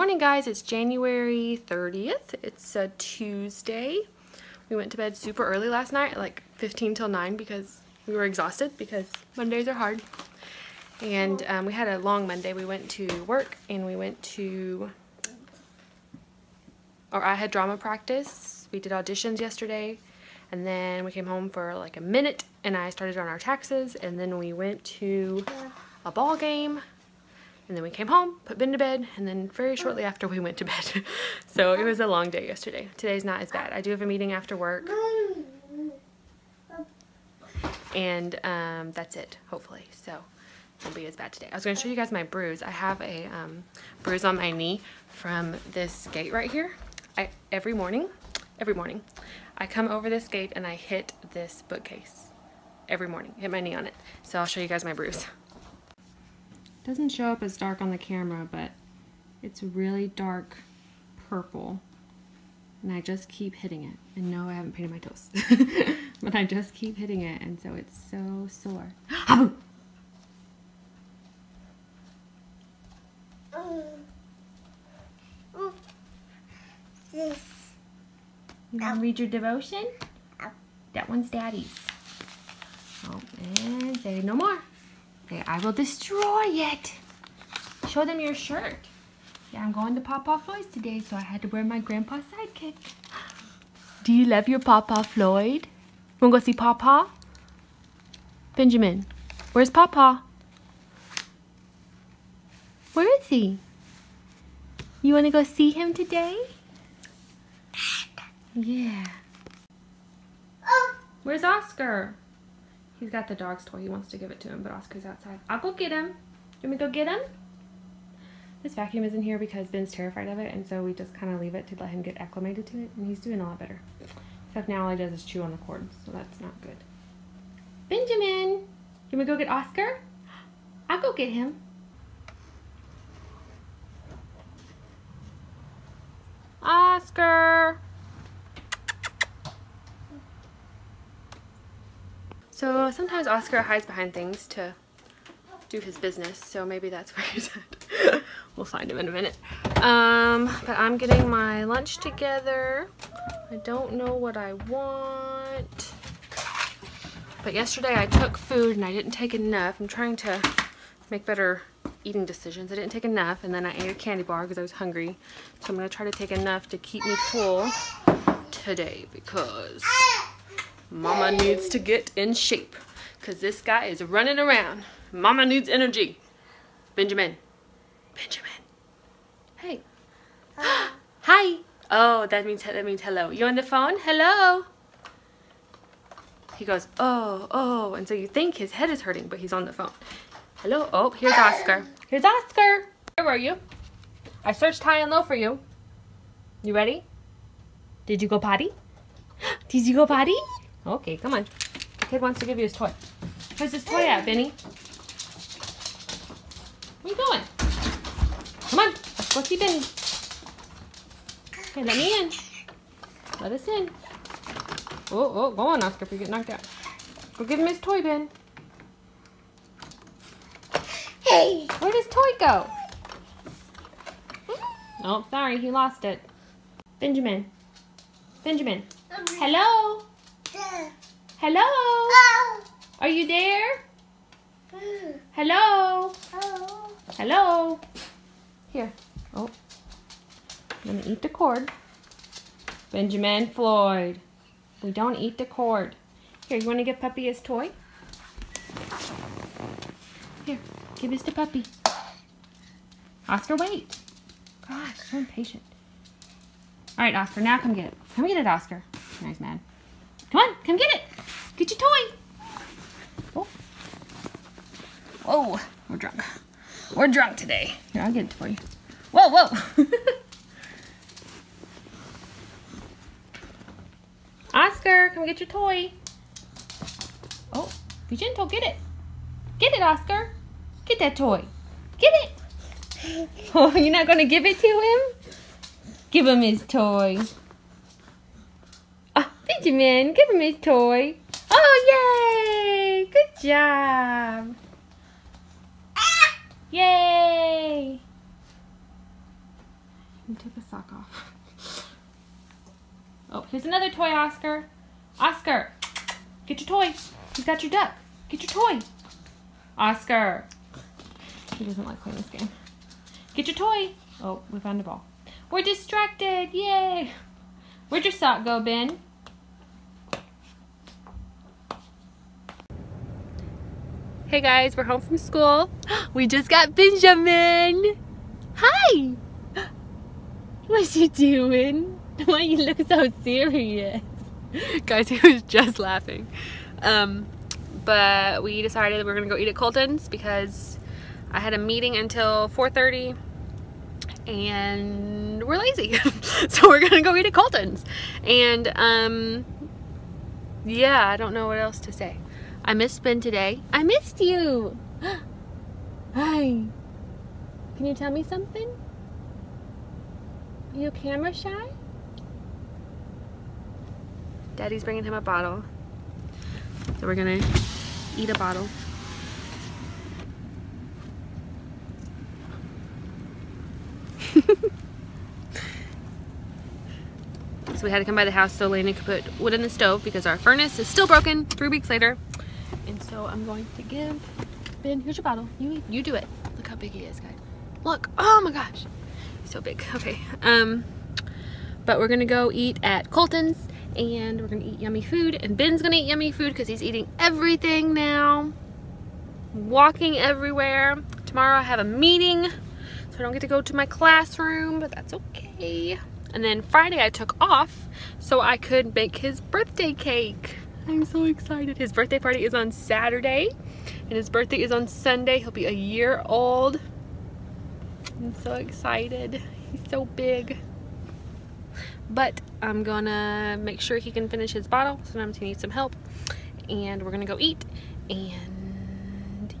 morning guys, it's January 30th. It's a Tuesday. We went to bed super early last night, like 15 till 9 because we were exhausted because Mondays are hard. And um, we had a long Monday. We went to work and we went to, or I had drama practice. We did auditions yesterday and then we came home for like a minute and I started on our taxes and then we went to a ball game and then we came home, put Ben to bed, and then very shortly after we went to bed. so it was a long day yesterday. Today's not as bad. I do have a meeting after work. And um, that's it, hopefully. So it won't be as bad today. I was going to show you guys my bruise. I have a um, bruise on my knee from this gate right here. I Every morning, every morning, I come over this gate and I hit this bookcase. Every morning, hit my knee on it. So I'll show you guys my bruise. Doesn't show up as dark on the camera, but it's really dark purple. And I just keep hitting it. And no, I haven't painted my toes. but I just keep hitting it, and so it's so sore. You want to read your devotion? That one's Daddy's. Oh, and say no more. Okay, I will destroy it. Show them your shirt. Yeah, I'm going to Papa Floyd's today, so I had to wear my grandpa's sidekick. Do you love your Papa Floyd? Wanna go see Papa? Benjamin, where's Papa? Where is he? You wanna go see him today? Yeah. Oh. Where's Oscar? He's got the dog's toy. He wants to give it to him, but Oscar's outside. I'll go get him. You want me to go get him? This vacuum isn't here because Ben's terrified of it, and so we just kind of leave it to let him get acclimated to it, and he's doing a lot better. Except now all he does is chew on the cord, so that's not good. Benjamin! You want to go get Oscar? I'll go get him. Oscar! So sometimes Oscar hides behind things to do his business, so maybe that's where he's at. we'll find him in a minute. Um, but I'm getting my lunch together. I don't know what I want. But yesterday I took food and I didn't take enough. I'm trying to make better eating decisions. I didn't take enough and then I ate a candy bar because I was hungry. So I'm going to try to take enough to keep me full today because Mama needs to get in shape because this guy is running around. Mama needs energy. Benjamin. Benjamin. Hey. Hi. Oh, that means that means hello. You on the phone? Hello. He goes, oh, oh, and so you think his head is hurting, but he's on the phone. Hello. Oh, here's Oscar. Here's Oscar. Where were you? I searched high and low for you. You ready? Did you go potty? Did you go potty? Okay, come on. The kid wants to give you his toy. Where's his toy at, Benny? Where you going? Come on, let's go see Benny. Okay, let me in. Let us in. Oh, oh, go on, Oscar, if you get knocked out. Go give him his toy, Ben. Hey. Where'd his toy go? Oh, sorry, he lost it. Benjamin. Benjamin. Hello? Hello? Oh. Are you there? Mm. Hello? Oh. Hello? Here. Oh. I'm gonna eat the cord. Benjamin Floyd. We don't eat the cord. Here, you wanna give Puppy his toy? Here, give this to Puppy. Oscar, wait. Gosh, so impatient. All right, Oscar, now come get it. Come get it, Oscar. Nice man. Come on, come get it. Get your toy. Oh. Whoa, we're drunk. We're drunk today. Here, I'll get it for you. Whoa, whoa. Oscar, come get your toy. Oh, be gentle, get it. Get it, Oscar. Get that toy. Get it. Oh, you're not going to give it to him? Give him his toy. Benjamin, give him his toy. Oh, yay! Good job. Yay! He took a sock off. Oh, here's another toy, Oscar. Oscar, get your toy. He's got your duck. Get your toy. Oscar. He doesn't like playing this game. Get your toy. Oh, we found a ball. We're distracted. Yay. Where'd your sock go, Ben? Hey guys, we're home from school. We just got Benjamin. Hi. What you doing? Why you look so serious? Guys, he was just laughing. Um, but we decided we are gonna go eat at Colton's because I had a meeting until 4.30 and we're lazy. so we're gonna go eat at Colton's. And um, yeah, I don't know what else to say. I missed Ben today. I missed you. Hi. Can you tell me something? Are you camera shy? Daddy's bringing him a bottle. So we're gonna eat a bottle. so we had to come by the house so Lena could put wood in the stove because our furnace is still broken three weeks later. So I'm going to give Ben, here's your bottle. You you do it. Look how big he is, guys. Look. Oh my gosh. He's so big. Okay. Um but we're gonna go eat at Colton's and we're gonna eat yummy food and Ben's gonna eat yummy food because he's eating everything now. Walking everywhere. Tomorrow I have a meeting so I don't get to go to my classroom, but that's okay. And then Friday I took off so I could bake his birthday cake. I'm so excited. His birthday party is on Saturday and his birthday is on Sunday. He'll be a year old. I'm so excited. He's so big. But I'm gonna make sure he can finish his bottle. Sometimes he needs some help. And we're gonna go eat. And